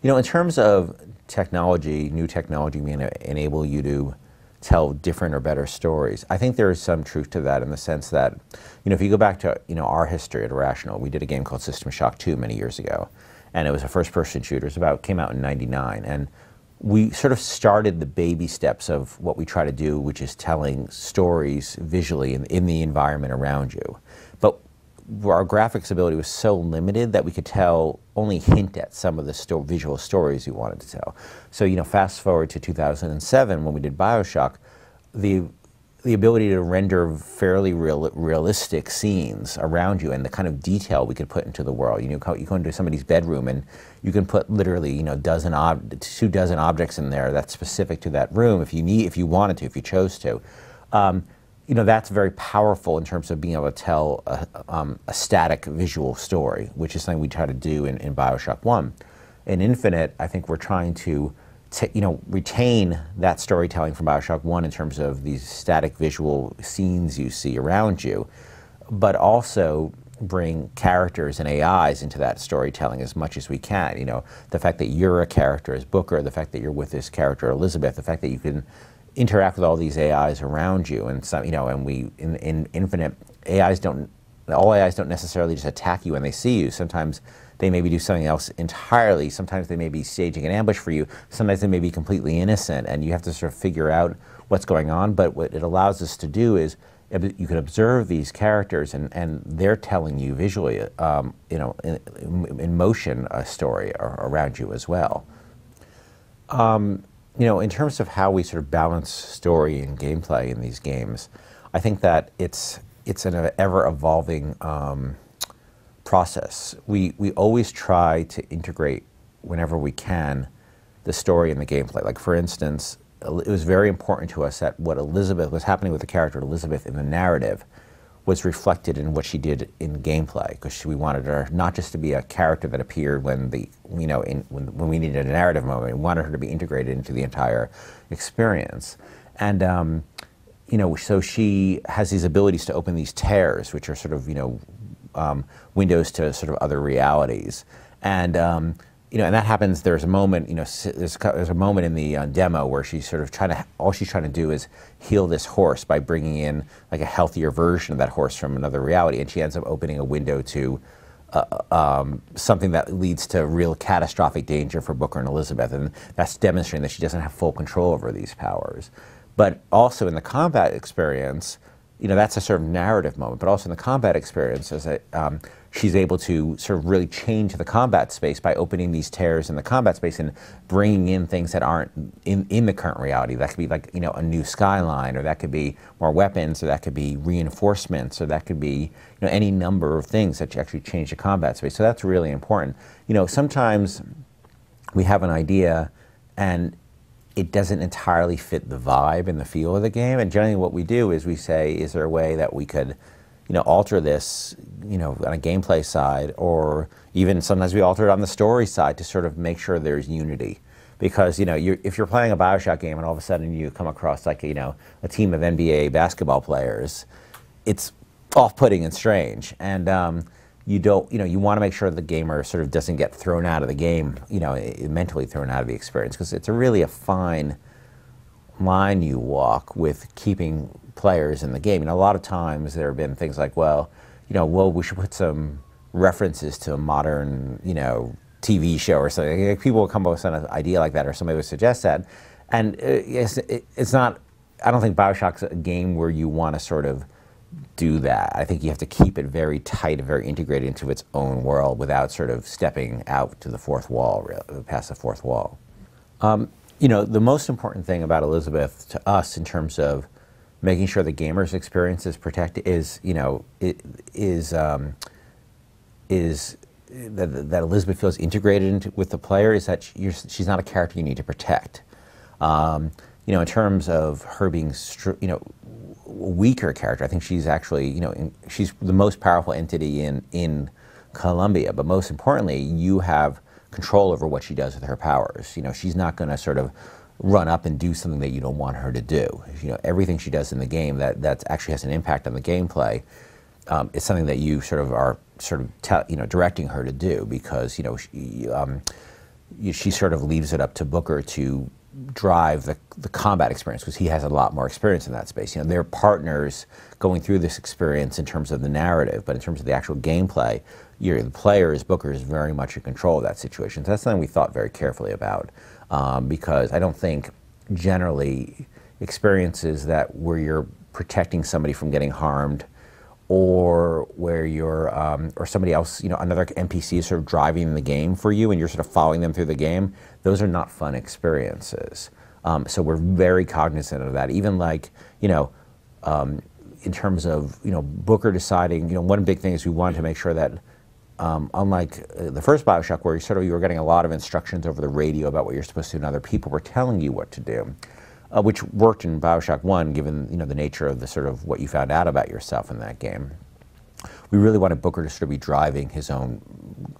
You know, in terms of technology, new technology may enable you to tell different or better stories. I think there is some truth to that in the sense that, you know, if you go back to, you know, our history at Irrational, we did a game called System Shock 2 many years ago. And it was a first-person shooter. It about, came out in 99. And we sort of started the baby steps of what we try to do, which is telling stories visually in, in the environment around you. Our graphics ability was so limited that we could tell only hint at some of the sto visual stories we wanted to tell. So you know, fast forward to 2007 when we did Bioshock, the the ability to render fairly real, realistic scenes around you and the kind of detail we could put into the world. You know, you go into somebody's bedroom and you can put literally, you know, dozen ob- two dozen objects in there that's specific to that room if you need, if you wanted to, if you chose to. Um, you know, that's very powerful in terms of being able to tell a, um, a static visual story, which is something we try to do in, in Bioshock 1. In Infinite, I think we're trying to, you know, retain that storytelling from Bioshock 1 in terms of these static visual scenes you see around you, but also bring characters and AIs into that storytelling as much as we can. You know, the fact that you're a character as Booker, the fact that you're with this character Elizabeth, the fact that you can interact with all these AIs around you, and some, you know, and we in, in Infinite AIs don't all AIs don't necessarily just attack you when they see you. Sometimes they maybe do something else entirely. Sometimes they may be staging an ambush for you. Sometimes they may be completely innocent, and you have to sort of figure out what's going on. But what it allows us to do is you can observe these characters, and, and they're telling you visually, um, you know, in, in, motion, a story around you as well. Um, you know, in terms of how we sort of balance story and gameplay in these games, I think that it's it's an ever evolving um, process. We we always try to integrate whenever we can the story and the gameplay. Like for instance, it was very important to us that what Elizabeth was happening with the character Elizabeth in the narrative was reflected in what she did in gameplay because we wanted her not just to be a character that appeared when the you know in, when, when we needed a narrative moment. We wanted her to be integrated into the entire experience, and um, you know so she has these abilities to open these tears, which are sort of you know um, windows to sort of other realities, and um, you know, and that happens. There's a moment, you know, there's, there's a moment in the uh, demo where she's sort of trying to, all she's trying to do is heal this horse by bringing in like a healthier version of that horse from another reality, and she ends up opening a window to uh, um, something that leads to real catastrophic danger for Booker and Elizabeth, and that's demonstrating that she doesn't have full control over these powers. But also in the combat experience, you know, that's a sort of narrative moment, but also in the combat experience, as a, um, she's able to sort of really change the combat space by opening these tears in the combat space and bringing in things that aren't in, in the current reality. That could be like, you know, a new skyline, or that could be more weapons, or that could be reinforcements, or that could be, you know, any number of things that actually change the combat space. So that's really important. You know, sometimes we have an idea and it doesn't entirely fit the vibe and the feel of the game. And generally what we do is we say, is there a way that we could you know, alter this, you know, on a gameplay side, or even sometimes we alter it on the story side to sort of make sure there's unity. Because you know, you're, if you're playing a Bioshock game and all of a sudden you come across like you know a team of NBA basketball players, it's off-putting and strange, and um, you don't, you know, you want to make sure the gamer sort of doesn't get thrown out of the game, you know, mentally thrown out of the experience, because it's a really a fine line you walk with keeping players in the game. And a lot of times there have been things like, well, you know, well, we should put some references to a modern, you know, TV show or something. People will come up with an idea like that, or somebody would suggest that. And uh, it's, it's not, I don't think Bioshock's a game where you want to sort of do that. I think you have to keep it very tight and very integrated into its own world without sort of stepping out to the fourth wall, past the fourth wall. Um, you know, the most important thing about Elizabeth to us in terms of making sure the gamer's experience is protected is you know is um, is that, that Elizabeth feels integrated into, with the player is that she, she's not a character you need to protect. Um, you know, in terms of her being you know weaker character, I think she's actually you know in, she's the most powerful entity in in Columbia. But most importantly, you have control over what she does with her powers. You know, she's not going to sort of run up and do something that you don't want her to do. You know, everything she does in the game that, that actually has an impact on the gameplay um, is something that you sort of are sort of you know directing her to do because you know she, um, she sort of leaves it up to Booker to drive the, the combat experience because he has a lot more experience in that space. You know, they're partners going through this experience in terms of the narrative, but in terms of the actual gameplay, you're, the player is Booker is very much in control of that situation. So that's something we thought very carefully about um, because I don't think generally experiences that where you're protecting somebody from getting harmed or where you're um, or somebody else you know another npc is sort of driving the game for you and you're sort of following them through the game those are not fun experiences. Um, so we're very cognizant of that. Even like you know um, in terms of you know booker deciding you know one big thing is we wanted to make sure that um, unlike uh, the first bioshock where you sort of you were getting a lot of instructions over the radio about what you're supposed to do and other people were telling you what to do uh, which worked in Bioshock 1, given you know, the nature of the sort of what you found out about yourself in that game. We really wanted Booker to be driving his own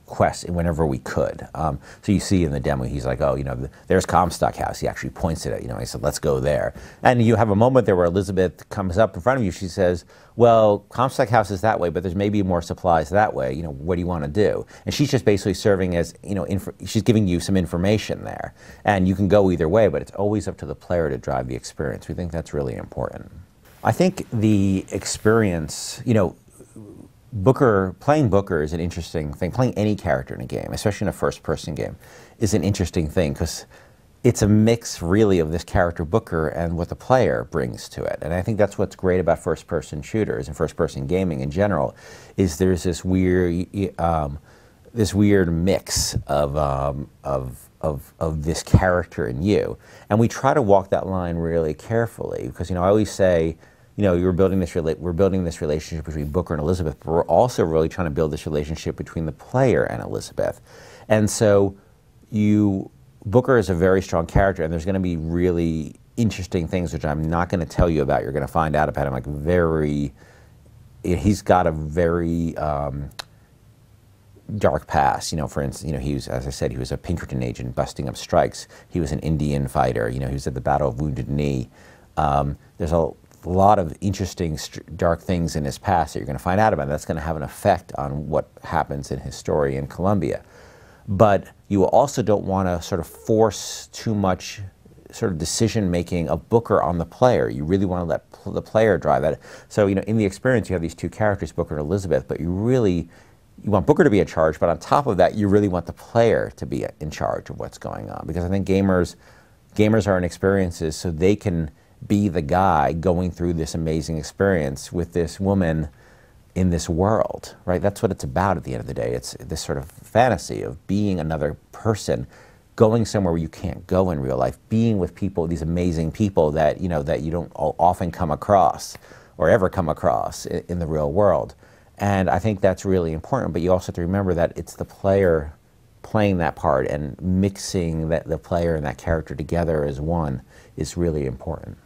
quest whenever we could. Um, so you see in the demo, he's like, oh, you know, there's Comstock House. He actually points it at, you know, he said, let's go there. And you have a moment there where Elizabeth comes up in front of you. She says, well, Comstock House is that way, but there's maybe more supplies that way. You know, what do you want to do? And she's just basically serving as, you know, she's giving you some information there. And you can go either way, but it's always up to the player to drive the experience. We think that's really important. I think the experience, you know, Booker, playing Booker is an interesting thing. Playing any character in a game, especially in a first person game, is an interesting thing because it's a mix really of this character Booker and what the player brings to it. And I think that's what's great about first person shooters and first person gaming in general is there's this weird um, this weird mix of, um, of, of, of this character in you. And we try to walk that line really carefully because, you know, I always say, you know, you're building this we're building this relationship between Booker and Elizabeth, but we're also really trying to build this relationship between the player and Elizabeth. And so you Booker is a very strong character, and there's going to be really interesting things which I'm not going to tell you about. You're going to find out about him. Like very, he's got a very um, dark past. You know, for instance, you know, he was, as I said, he was a Pinkerton agent busting up strikes. He was an Indian fighter. You know, he was at the Battle of Wounded Knee. Um, there's a a lot of interesting, dark things in his past that you're going to find out about. That's going to have an effect on what happens in his story in Columbia. But you also don't want to sort of force too much sort of decision making of Booker on the player. You really want to let pl the player drive that. So, you know, in the experience, you have these two characters, Booker and Elizabeth, but you really you want Booker to be in charge, but on top of that, you really want the player to be in charge of what's going on because I think gamers gamers are in experiences so they can be the guy going through this amazing experience with this woman in this world, right? That's what it's about at the end of the day. It's this sort of fantasy of being another person, going somewhere where you can't go in real life, being with people, these amazing people that, you know, that you don't often come across or ever come across in, in the real world. And I think that's really important, but you also have to remember that it's the player playing that part and mixing that, the player and that character together as one is really important.